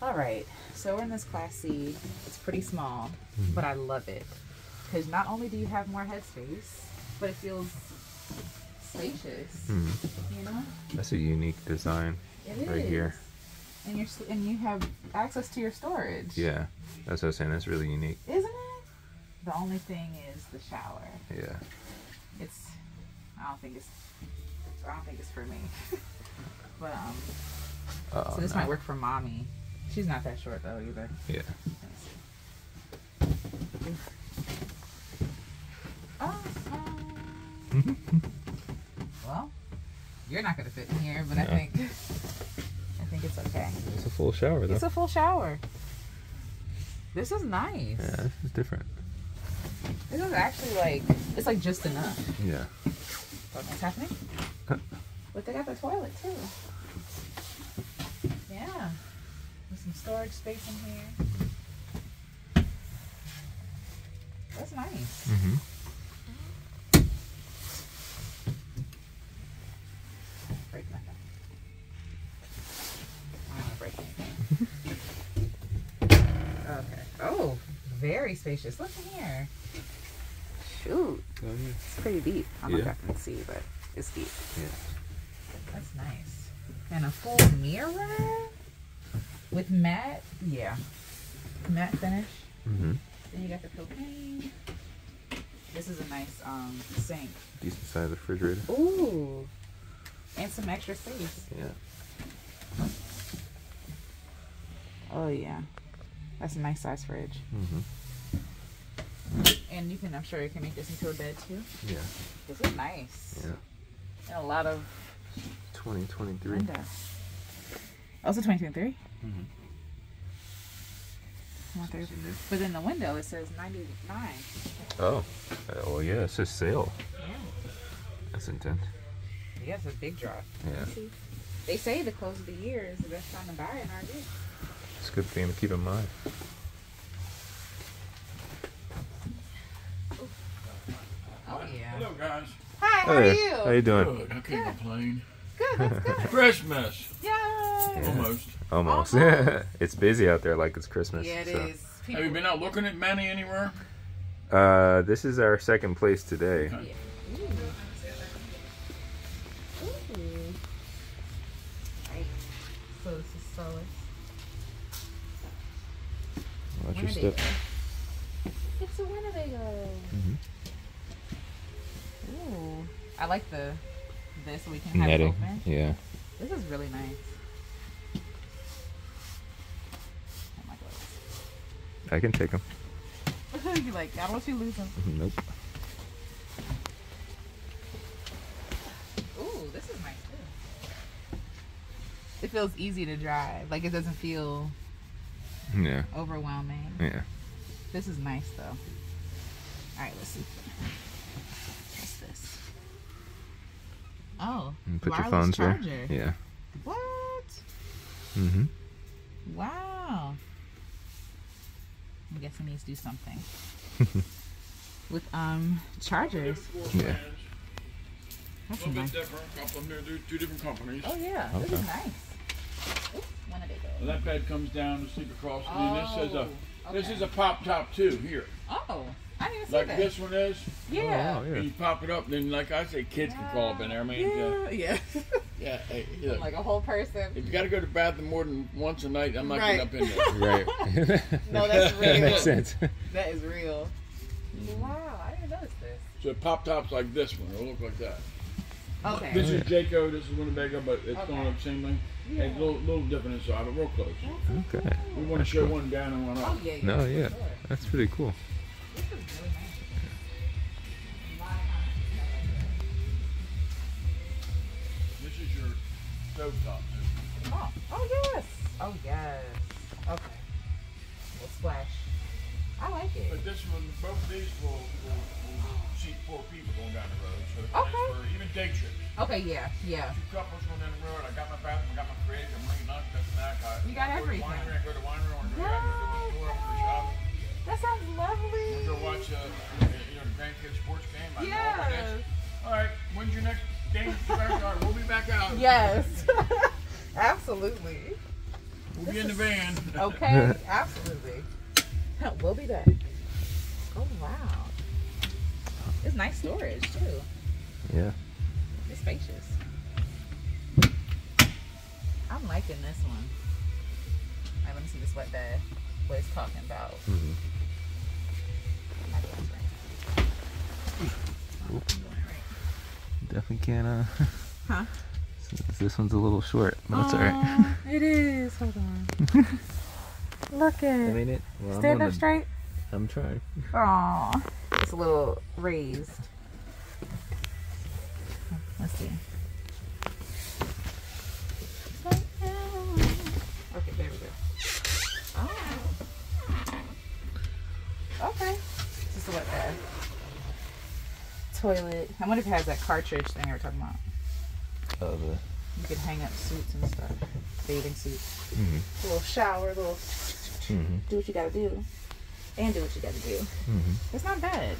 All right, so we're in this class C. It's pretty small, but I love it because not only do you have more headspace, but it feels spacious. Hmm. You know, That's a unique design. it is Right here. and you're and you have access to your storage. Yeah, that's what I was saying. That's really unique. isn't it? The only thing is the shower. Yeah. It's I don't think it's I don't think it's for me. but um, Oh, so this no. might work for mommy. She's not that short though either. Yeah. Oh, um, well, you're not gonna fit in here, but I think I think it's okay. It's a full shower though. It's a full shower. This is nice. yeah, this is different. This is actually like it's like just enough. Yeah. What's happening? But they got the toilet too. Yeah. Some storage space in here. That's nice. Mm-hmm. Break nothing. I want to break anything. okay. Oh, very spacious. Look in here. Shoot. Oh, yeah. It's pretty deep. I'm Yeah. if I can see, but it's deep. Yeah. That's nice. And a full mirror with matte. Yeah. Matte finish. Mm-hmm. Then you got the propane. This is a nice um sink. Decent sized refrigerator. Ooh. And some extra space. Yeah. Oh yeah. That's a nice size fridge. Mm-hmm. And you can I'm sure you can make this into a bed too. Yeah. This is nice. Yeah. And a lot of 2023. window. Also 2023. Mhm. One thirty. But in the window it says 99. Oh. Uh, well, yeah. It says sale. Yeah. That's intense. Yeah, it's a big drop. Yeah. They say the close of the year is the best time to buy an RV. It's a good thing to keep in mind. Oh yeah. Hello, guys. Hi, how are you? How you doing? Good. I can't complain. Good, that's good. Christmas. Yeah. Almost. Almost. Almost. it's busy out there like it's Christmas. Yeah, it is. so. Have you been out looking at many anywhere? Uh, this is our second place today. Yeah. Ooh. Ooh. Right. So this is Solis. Watch your step. It's a Winnebago. Mhm. Ooh. I like the this so we can have it Netting. open. Yeah. This is really nice. Oh my I can take them. you like, I don't want you to lose them. Nope. Ooh, this is nice too. It feels easy to drive. Like it doesn't feel Yeah. overwhelming. Yeah. This is nice though. Alright, let's see. What's this? Oh. Put your phones charger. there. Yeah. What? Mm-hmm. Wow. I guess he needs to do something. With um chargers. Yeah. A That's little bit nice. different. Couple of them, they're two different companies. Oh yeah, this is nice. Oops, one of they go. That bed comes down to sleep across, and then this is a Oh, this is a pop top too. Here, Oh, I didn't even see like that. this one is. Yeah. Oh, And yeah. you pop it up, then like I say, kids can crawl up in there. I mean, uh, Yeah, yeah. yeah. Hey, look, like a whole person. if you got to go to the bathroom more than once a night, I'm not Right. getting up in there. Right. No, that's real. that real. makes sense. That is real. Mm-hmm. Wow, I didn't notice this. So pop tops like this one, it'll look like that. Okay. This is Jayco, this is Winnebago, but it's Okay. going up same thing. Yeah. It's a little, little different inside, but real close. Okay. We want to show one down and one up. Oh yeah. yeah No, yeah. sure. That's pretty cool. Stove top. Oh, oh yes. Oh yes. Okay. We'll splash. I like it. But this one, both of these will, will, will seat four people going down the road. So Okay. for even day trips. Okay, yeah, yeah. Two couples going down the road. I got my bathroom, I got my fridge, I'm bringing lunch, got snack. I You got go everything. To winery, I go to winery, I go to the store, I to shop. That sounds lovely. to go watch uh, you know, the grandkids sports game. I know all my Yes. All right, when's your next game? All right, we'll be back out. Yes. Absolutely. We'll be in the van. Okay, absolutely. We'll be back. Oh wow. It's nice storage too. Yeah. It's spacious. I'm liking this one. Alright, let me see this wet bed. What it's talking about. hmm Definitely can't. Uh, Huh? this one's a little short, but it's alright. It is. Hold on. Look at I it. mean it. Well, Stand up the- straight. I'm trying. Aw. It's a little raised. Let's see. Toilet. I wonder if it has that cartridge thing we were talking about. Oh, the. You could hang up suits and stuff. Bathing suits. Mm-hmm. A little shower, a little hmm do what you gotta do. And do what you gotta do. Mm-hmm. It's not bad.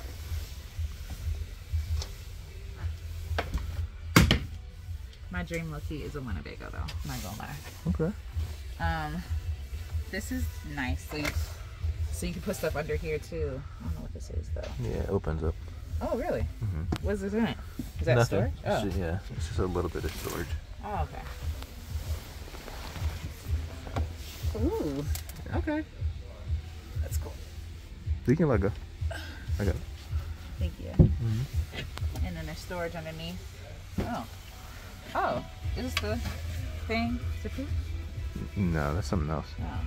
My dream low key is a Winnebago though. I'm not gonna lie. Okay. Um, this is nice. So you, so you can put stuff under here too. I don't know what this is though. Yeah, it opens up. Oh really? Mhm. What's this in it? Is that Nothing. storage? It's Oh. just- yeah, it's just a little bit of storage. oh, okay. Ooh. Okay. That's cool. You can let go. I got it. Thank you. Mhm. And then there's storage underneath. Oh. Oh. Is this the thing to poop? No, that's something else. Oh.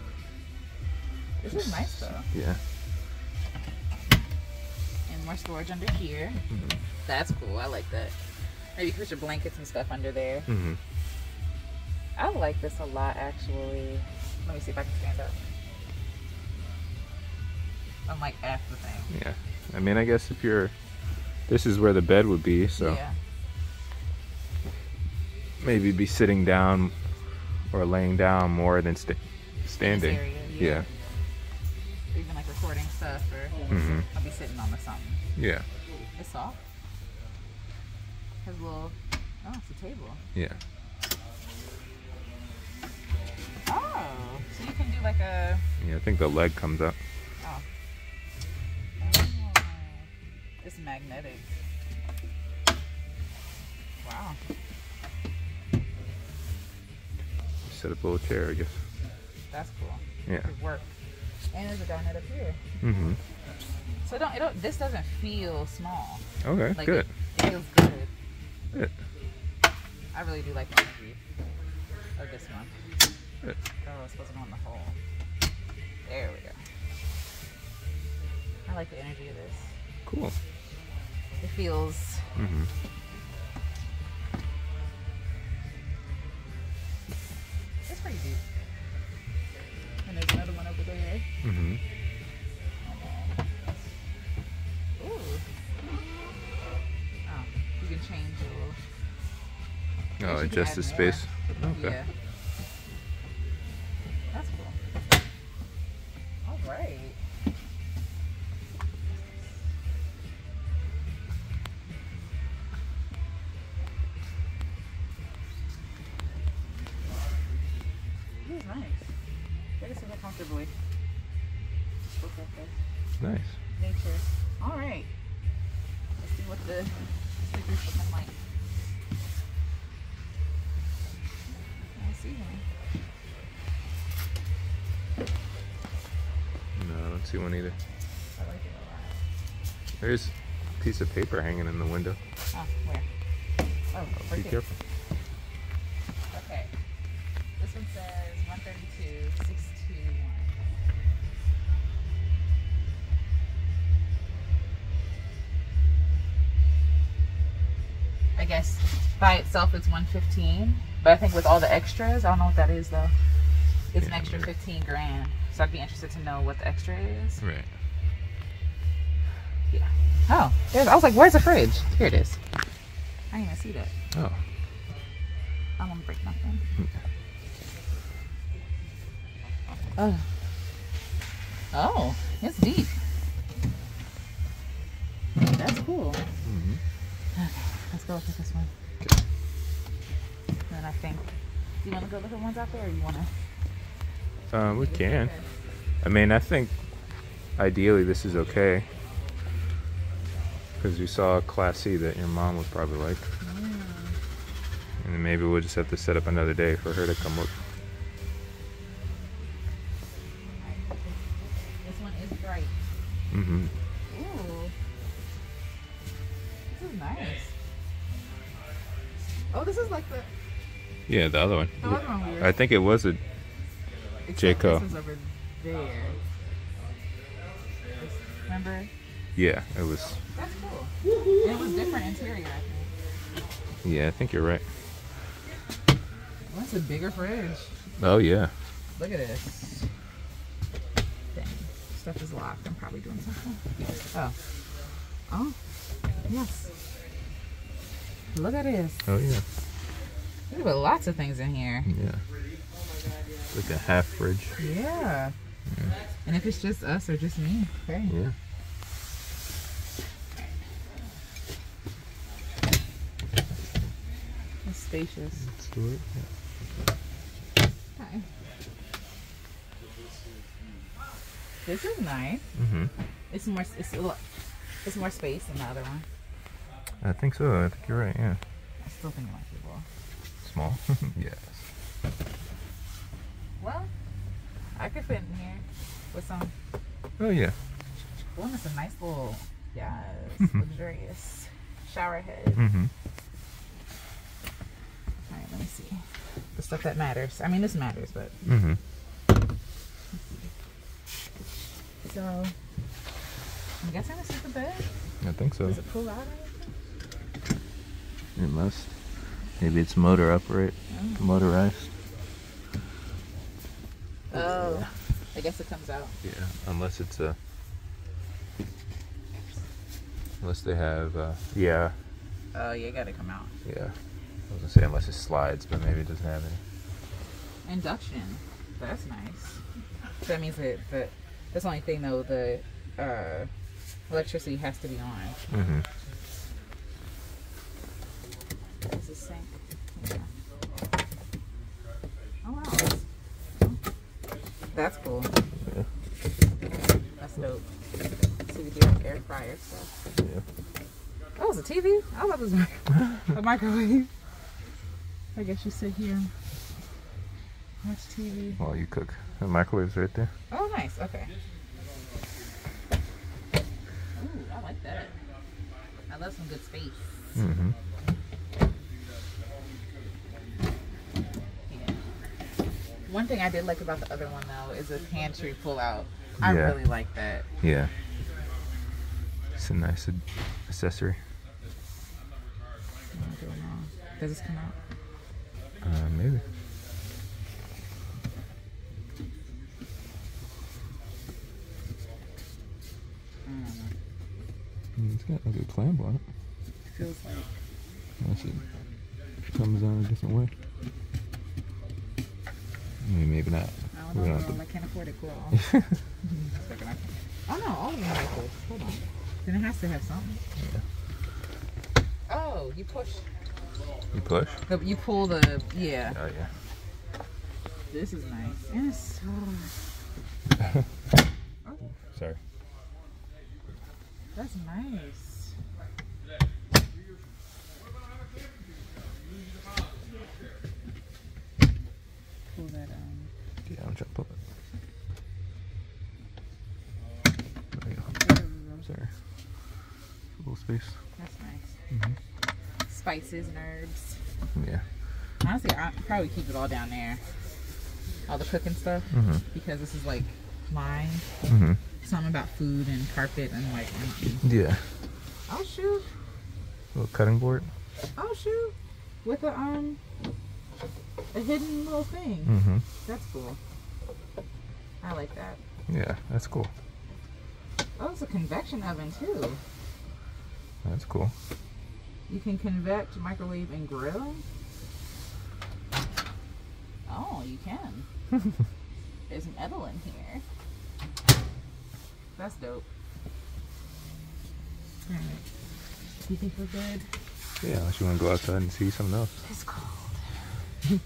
This is nice though. Yeah. More storage under here. Mhm. That's cool. I like that. Maybe put your blankets and stuff under there. hmm I like this a lot actually. Let me see if I can stand up. I'm like at the thing. Yeah. I mean, I guess if you're, this is where the bed would be, so Yeah. maybe be sitting down or laying down more than sta standing. area, yeah. yeah. Even like recording stuff or hmm I'll be sitting on the something. Yeah. It's soft. Has a little oh, it's a table. Yeah. Oh. So you can do like a Yeah. I think the leg comes up. Oh. Oh. It's magnetic. Wow. Set up a little chair, I guess. That's cool. Yeah. Could work. And there's a dinette up here. hmm So don't it don't this doesn't feel small. Okay. Like good. It, it feels good. Good. I really do like the energy of this one. Good. Oh, it's supposed to go in the hole. There we go. I like the energy of this. Cool. It feels hmm adjust the space. Okay. Yeah. There's a piece of paper hanging in the window. Oh, where? Oh, Oh, be careful. Okay. This one says 132, 621. I guess by itself it's 115, but I think with all the extras, I don't know what that is though. It's an extra maybe. 15 grand. So I'd be interested to know what the extra is. Right. Yeah. Oh, there's, I was like, where's the fridge? Here it is. I didn't even see that. Oh. I don't want to break nothing. Oh. Oh, it's deep. That's cool. hmm Okay, let's go look at this one. And then I think, do you want to go look at ones out there or you want to? Um, we can. I mean, I think ideally this is okay. Because you saw a Class C that your mom would probably like. Yeah. And then maybe we'll just have to set up another day for her to come look. This one is bright. Mm hmm Ooh. This is nice. Oh, this is like the, Yeah, the other one. the other one we. I think it was a. except Jayco. This is over there. Remember? Yeah, it was. That's cool. And different interior, I think. Yeah, I think you're right. That's a bigger fridge. Oh yeah. Look at this. Dang. Stuff is locked. I'm probably doing something. Oh. Oh. Yes. Look at this. Oh yeah. We have lots of things in here. Yeah. Like a half fridge. Yeah. And if it's just us or just me, okay. Yeah. Spacious. Let's do it. Okay. This is nice. Mm-hmm. It's more. It's a lot. It's more space than the other one. I think so. I think you're right. Yeah. I still think it might be well. Small. yes. Well, I could fit in here with some. Oh yeah. One is a nice little, yes, luxurious shower head. Mm-hmm. All stuff that matters. I mean, this matters, but Mm-hmm. so I'm guessing this is the bed. I think so. Does it pull out? It must. Maybe it's motor operate, motorized. Oh, I guess it comes out. Yeah, unless it's a. Unless they have, uh, yeah, Oh, yeah, it got to come out. yeah. I was gonna say unless it slides, but maybe it doesn't have any. Induction. That's nice. That means that, that that's the only thing though. The uh, electricity has to be on. Mm-hmm. Is this sink? Yeah. Oh wow. That's, cool. Yeah. That's dope. So we do have air fryer stuff. Yeah. Oh, it's a TV? I thought it was a microwave. I guess you sit here and watch TV. While you cook, the microwave's right there. Oh, nice. Okay. Ooh, I like that. I love some good space. Mm-hmm. Yeah. One thing I did like about the other one though is the pantry pull out. I Yeah. really like that. Yeah. It's a nice accessory. What am I doing wrong? Does this come out? Uh, maybe. I don't know. Mm, It's got a good clamp on it. It feels like Unless it comes out a different way. Mean, maybe not. I don't don't know. have I can't afford it. Cool. Oh no, all of them like this. Hold on. Then it has to have something. Oh, you push. You push? The, you pull the yeah. Oh, yeah. This is nice. And it's oh, Sorry. that's nice. Pull that um. Yeah, I'm trying to pull it. There you go. Sorry. A little space. That's nice. Mhm. Spices and herbs. Yeah. Honestly, I probably keep it all down there. All the cooking stuff Mm-hmm. because this is like mine. Mm-hmm. Something about food and carpet and like. Yeah. Oh shoot! A little cutting board. Oh shoot! With a um, a hidden little thing. Mm-hmm. That's cool. I like that. Yeah, that's cool. Oh, it's a convection oven too. That's cool. You can convect, microwave, and grill. Oh, you can. There's metal in here. That's dope. Alright. You think we're good? Yeah, unless you want to go outside and see something else. It's cold.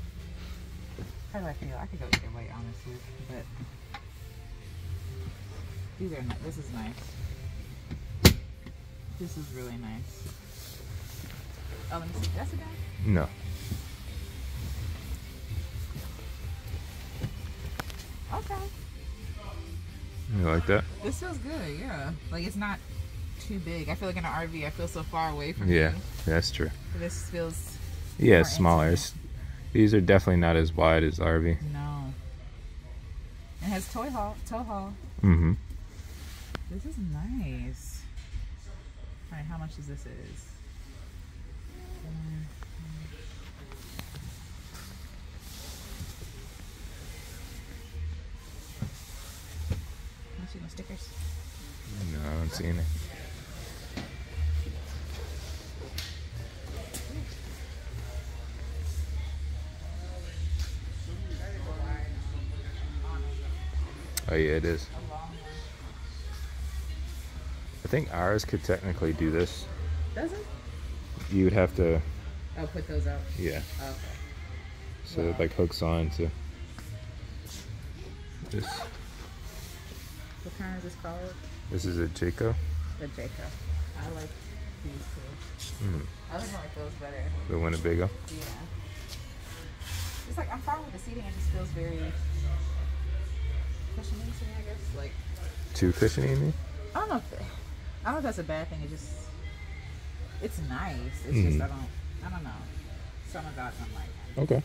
How do I feel? I could go either way, honestly, but these are. ni- This is nice. This is really nice. Oh, let me see. That's it down. No. Okay. You like that? This feels good. Yeah. Like it's not too big. I feel like in an RV, I feel so far away from Yeah, you. that's true. This feels Yeah, it's smaller. It's, these are definitely not as wide as RV. no. It has toy haul. Tow haul. Mm-hmm. This is nice. All right, how much is this is? Much you no stickers? No, I haven't seen it. Oh yeah, it is. A long one. I think ours could technically do this. Does it? You would have to, Oh, put those up. yeah. Okay. So Wow. it like hooks on to this. What kind is this called? This is a Jayco. The Jacob. I like these two. Mm, I like those better. the Winnebago. Yeah. It's like I'm fine with the seating. It just feels very cushiony to me. I guess. Like Too cushiony? I don't know. If I don't know if that's a bad thing. It just it's nice. It's just Mhm. I don't I don't know. Some of that I'm like Okay.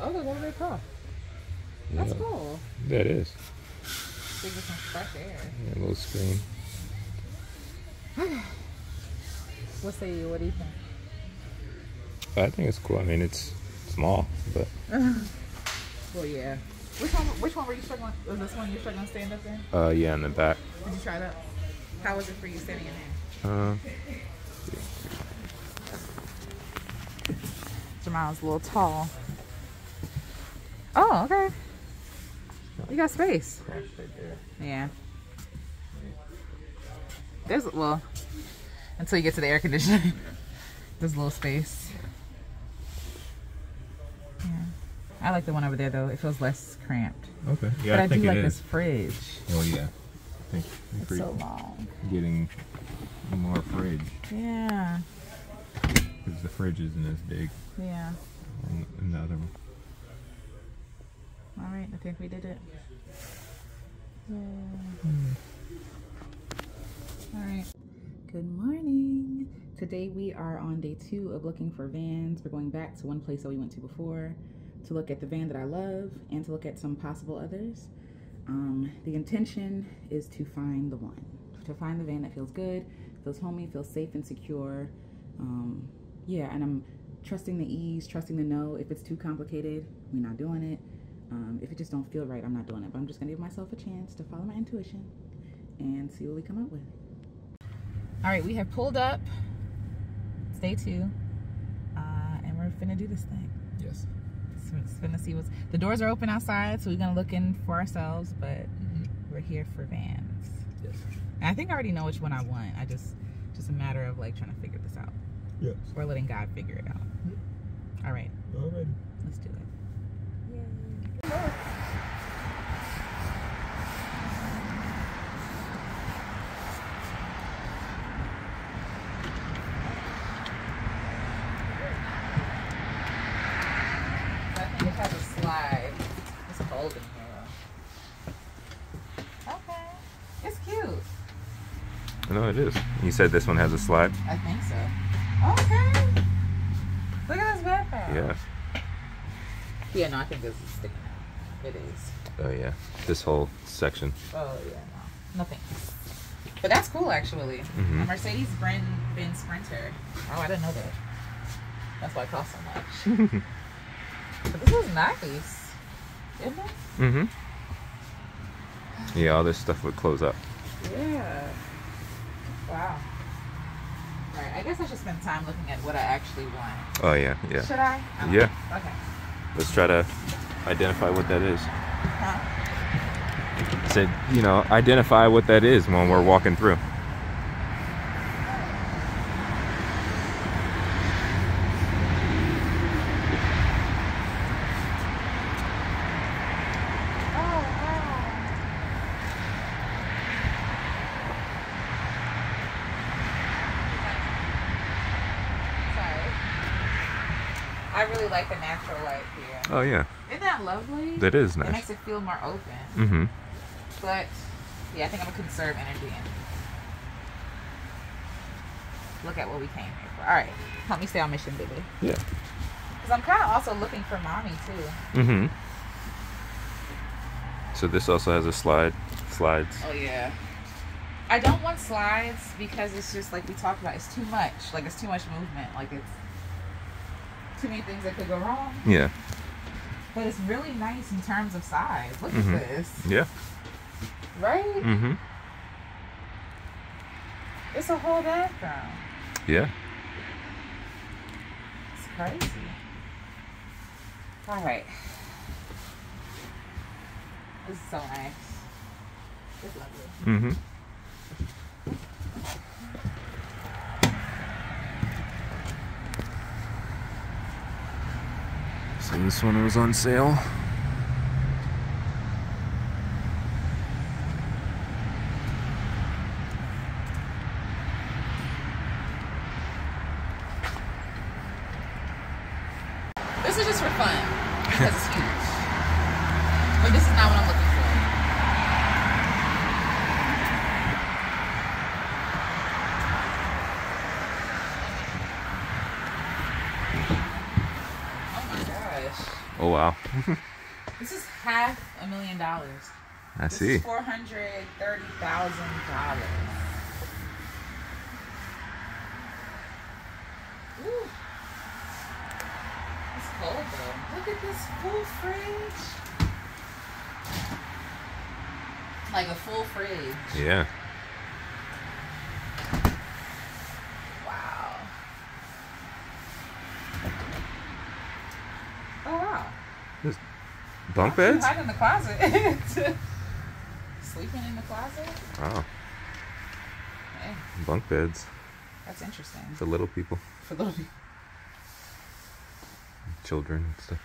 oh look what do they call? That's Yeah, cool. that is. They get some fresh air. Yeah, a little screen. What say you? What do you think? I think it's cool. I mean, it's small, but Well, yeah. Which one? Which one were you struggling? Was this one you struggling to stand up in? uh, yeah, in the back. Did you try that? How was it for you standing in there? Uh, Jamal's a little tall. Oh, okay. You got space. Yeah. There's well, until you get to the air conditioning, there's a little space. Yeah. I like the one over there though. It feels less cramped. okay. but I, do like this fridge. Oh yeah. I think It's so long. getting more fridge Yeah. because the fridge isn't as big Yeah. in, in the other one. All right. I think we did it. Yeah. All right. Good morning. Today we are on day two of looking for vans. We're going back to one place that we went to before to look at the van that I love and to look at some possible others. Um, the intention is to find the one, to find the van that feels good, feels homey, feels safe and secure. Um, yeah, and I'm trusting the ease, trusting the no. If it's too complicated, we're not doing it. Um, if it just don't feel right, I'm not doing it. But I'm just gonna give myself a chance to follow my intuition and see what we come up with. All right, we have pulled up. Stay tuned, uh, and we're finna do this thing. Yes. So We're just finna see what's. The doors are open outside, so we're gonna look in for ourselves. But mm-hmm. we're here for vans. Yes. And I think I already know which one I want. I just, just a matter of like trying to figure this out, Yes. or letting God figure it out. All right, Alrighty. let's do it. I think it has a slide. It's cold in here. though. Okay. It's cute. No, it is. You said this one has a slide. I think so. Okay. Look at this backpack. Yeah. Yeah, no, I think this is sticking out. It is. Oh yeah. This whole section. Oh yeah, no, nothing. But that's cool actually. Mhm. A Mercedes Benz Benz Sprinter. Oh, I didn't know that. That's why it costs so much. but this is nice, isn't it? Mm-hmm. Yeah, all this stuff would close up. Yeah. Wow. Right. I guess I should spend time looking at what I actually want. Oh yeah, yeah. Should I? Don't Yeah. Okay. Let's try to identify what that is. Huh? Said, you know, identify what that is when we're walking through. I really like the natural light here. Oh yeah, Isn't that lovely? that is nice. It makes it feel more open. Mm-hmm. But yeah, I think I'm gonna conserve energy and look at what we came here for. All right, help me stay on mission, baby. Yeah. Because I'm kind of also looking for mommy too. Mm-hmm. So this also has a slide, slides. Oh yeah. I don't want slides because it's just like we talked about. It's too much. Like it's too much movement. Like it's too many things that could go wrong. Yeah. But it's really nice in terms of size. Look Mhm. at this. Yeah. Right? Mm-hmm. It's a whole bathroom. Yeah. It's crazy. All right. This is so nice. It's lovely. Mm-hmm. So this one was on sale. This is just for fun because it's huge. But this is not what I'm looking for. Oh my gosh. Oh wow. This is half a million dollars. I This see. four hundred thirty thousand dollars. Ooh. It's cold though. Look at this full fridge. Like a full fridge. Yeah. Wow. Oh wow. Bunk Not too beds? hot in the closet. Sleeping in the closet? Wow. Hey, Bunk beds that's interesting. for little people, For little people. children and stuff.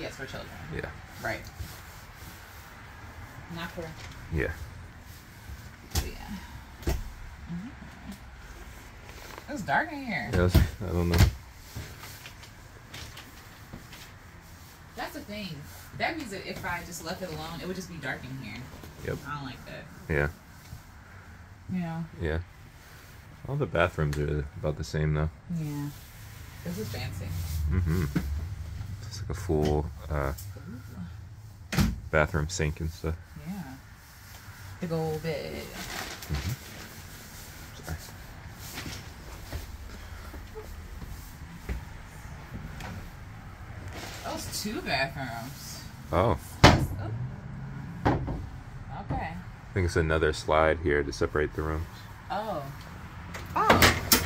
Yes, for children. Yeah. Right. Not for. Yeah. Yeah. Mhm. It's dark in here. Yes. I don't know. That's the thing. That means that if I just left it alone, it would just be dark in here. Yep. I don't like that. Yeah. Know? Yeah. All the bathrooms are about the same though. Yeah. This is fancy. Mm-hmm. It's like a full uh, bathroom sink and stuff. Yeah. Big old bed. Sorry. Those two bathrooms. Oh, Okay. I think it's another slide here to separate the rooms. Oh. Oh.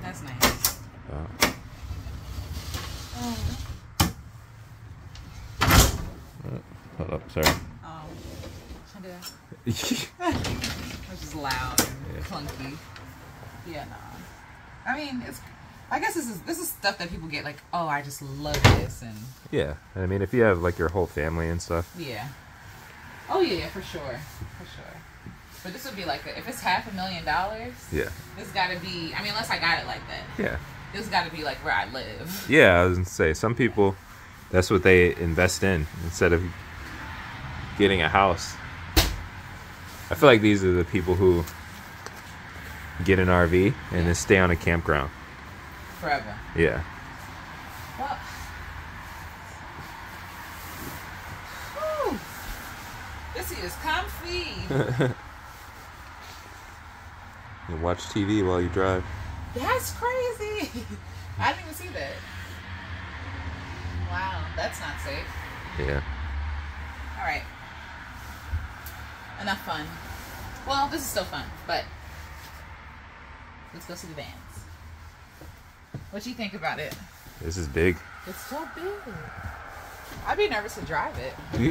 That's nice. Oh. Hold up, sorry. Oh. I did. Which is loud and Yeah. clunky. Yeah, no. I mean, it's. I guess this is this is stuff that people get like, oh, I just love this, and yeah, I mean, if you have like your whole family and stuff, yeah. Oh yeah, yeah, for sure, for sure. But this would be like, a, if it's half a million dollars, yeah, this got to be. I mean, unless I got it like that, yeah, this got to be like where I live. yeah. I was gonna say some people, that's what they invest in instead of getting a house. I feel like these are the people who get an RV and then stay on a campground. Forever. Yeah, Well. Whew. This is comfy. you watch TV while you drive. That's crazy. I didn't even see that. Wow, that's not safe. Yeah, All right. Enough fun. Well, this is still fun, but let's go see the vans. What you think about it? this is big. It's so big. I'd be nervous to drive it. Yeah, You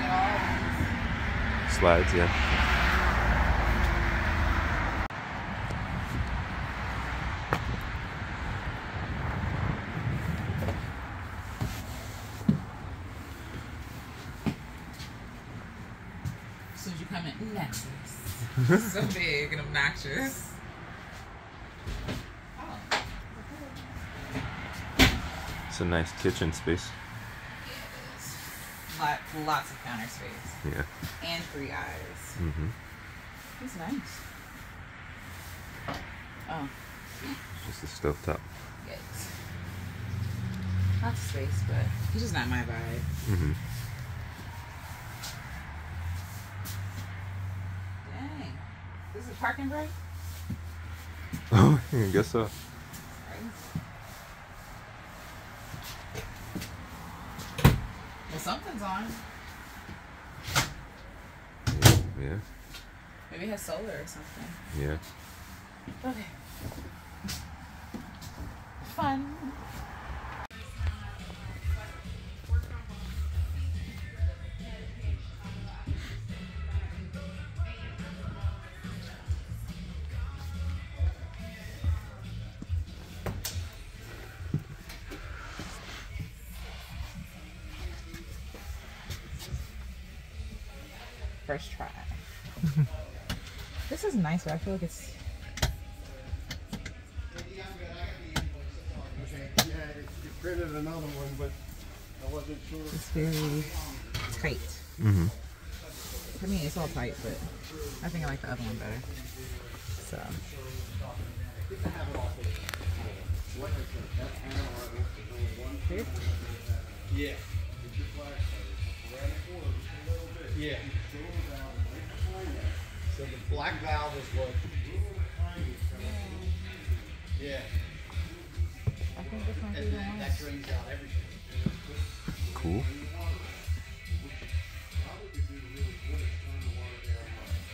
get all slides. Yeah. As soon as you come in, ooh, so big and obnoxious. It's a nice kitchen space. Lot, lots of counter space Yeah. and three eyes. Mm-hmm. It's nice. Oh, It's Just a stovetop. yikes. Lots of space, but it's just not my vibe. Mm-hmm. Dang. This is a parking brake? Oh, I guess so. Something's on. Yeah. Maybe it has solar or something. Yeah. Okay. Fun. First try. this is nice, but I feel like it's Yeah, it, it printed another one, but I wasn't sure. It's very tight. Mm-hmm. For me, it's all tight, but I think I like the other one better. So, here. Yeah. Yeah. So the black valve is what. Yeah. I think this might be And the that, one. that drains out everything. Cool.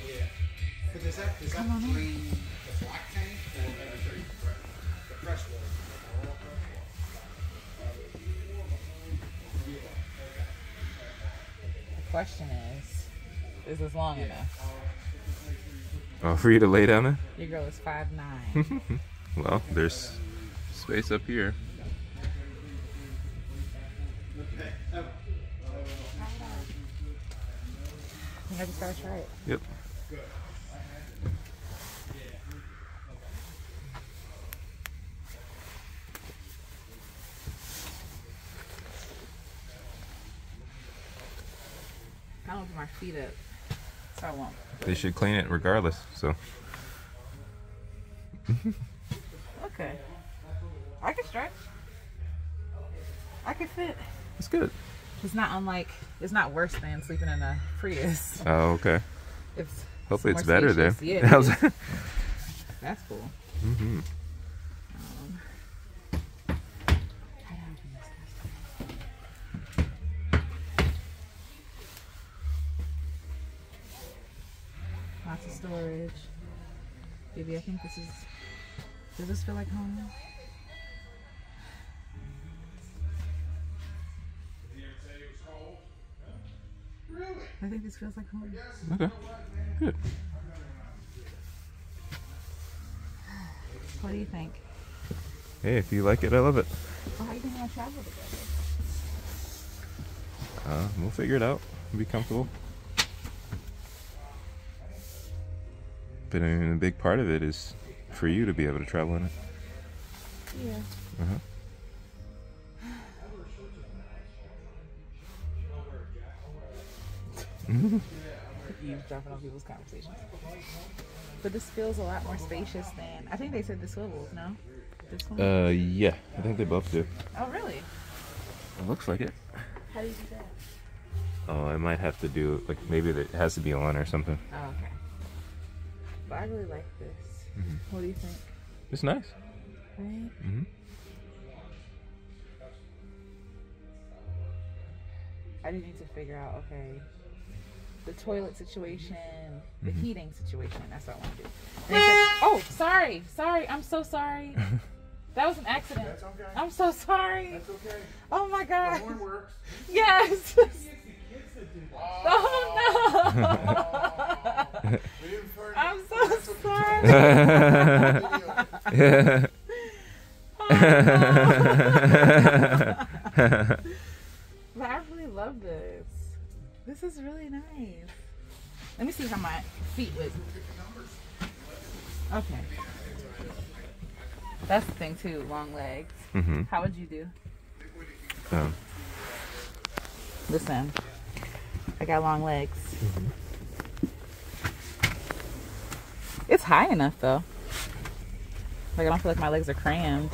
Yeah. But does that, does that in. drain the black tank or the, the fresh water? The question is, is this long enough? Oh, for you to lay down there? Your girl is five nine. Well, there's space up here. I just gotta try it. Yep. I don't put my feet up, so I won't. They should clean it regardless. So Okay. I can stretch. I can fit. it's good. It's not unlike. It's not worse than sleeping in a Prius. Oh, okay. It's Hopefully more it's better then. spacious. Yeah, it is. that's cool. mm-hmm. Storage. Baby, I think this is. Does this feel like home? I think this feels like home. Okay. Good. What do you think? Hey, if you like it, I love it. Well, how do you think I travel together? Uh, we'll figure it out. Be comfortable. But I mean, a big part of it is for you to be able to travel in it. Yeah. Uh-huh. eavesdropping on people's conversations. But this feels a lot more spacious than I think they said the swivels, no? This one? Uh, yeah. I think they both do. oh really? It looks like it. How do you do that? Oh, I might have to do like maybe it has to be on or something. Oh okay. But I really like this. What do you think? It's nice. Right? Mm-hmm. I just need to figure out, okay, the toilet situation, the heating situation. That's what I want to do. And said, oh, sorry, sorry. I'm so sorry. That was an accident. That's okay. I'm so sorry. That's okay. Oh my god. The horn works. Yes. oh no. We didn't turn I'm so sorry. But I really love this. This is really nice. Let me see how my feet would. Okay. That's the thing too, long legs. mm-hmm. How would you do? Um, Listen, I got long legs. It's high enough though. Like I don't feel like my legs are crammed.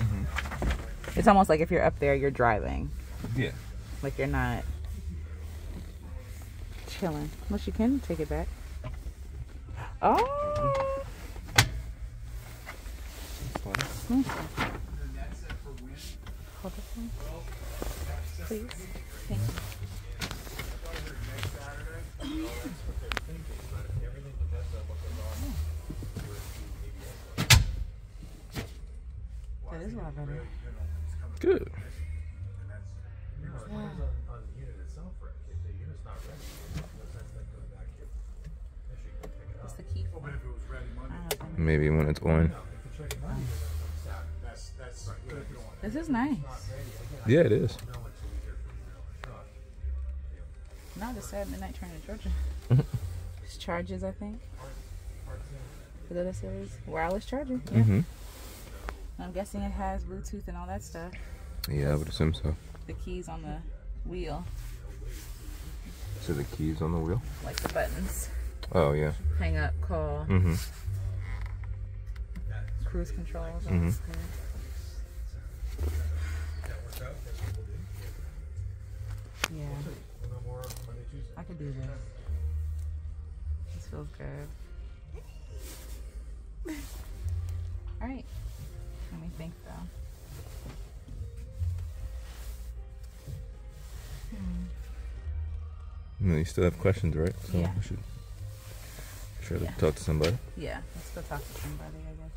It's almost like if you're up there, you're driving. yeah. Like you're not chilling. Unless you can take it back. Oh. Nice. Hold this one. Please. Thank you. That is a lot better. Good. What's the key for? Maybe when it's on. This is nice. Yeah, it is. No, the sad Midnight Train to Georgia. It's charges, I think. For the other series. Wireless charger. Yeah. hmm I'm guessing it has Bluetooth and all that stuff. Yeah, I would assume so. The keys on the wheel, So the keys on the wheel. like the buttons. Oh yeah. Hang up, call, Mm-hmm. cruise controls. Mhm. Yeah. I could do this. This feels good. All right. Me think though. Hmm. No, you still have questions, right? So Yeah. we should try to Yeah. talk to somebody. Yeah, let's go talk to somebody, I guess.